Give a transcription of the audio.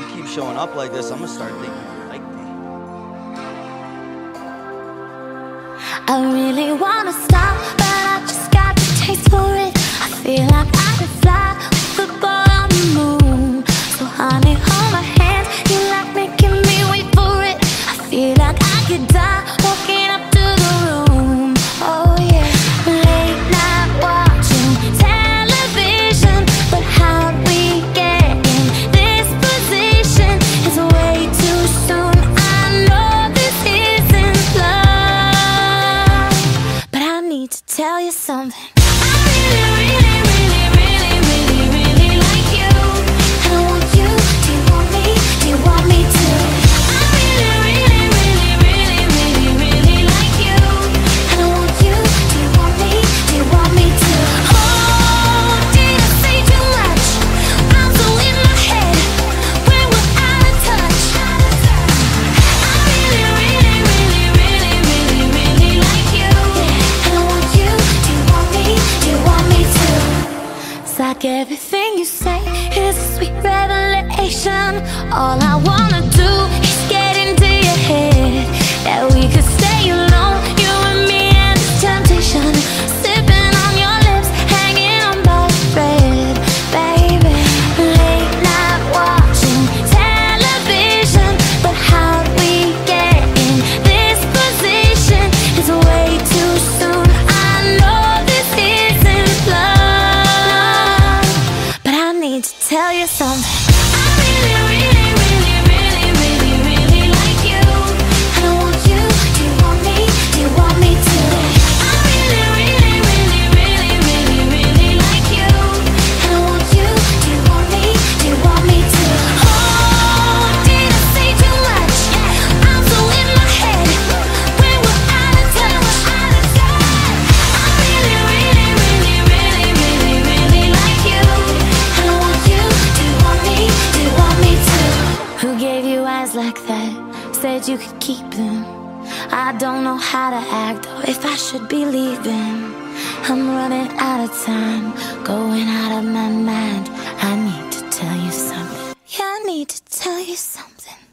you keep showing up like this, I'm gonna start thinking you like me. I really wanna stop, but I just got the taste for it. I feel like I could Like everything you say is a sweet revelation. All I wanna do gave you eyes like that, said you could keep them. I don't know how to act or if I should be leaving. I'm running out of time, going out of my mind. I need to tell you something. Yeah, I need to tell you something.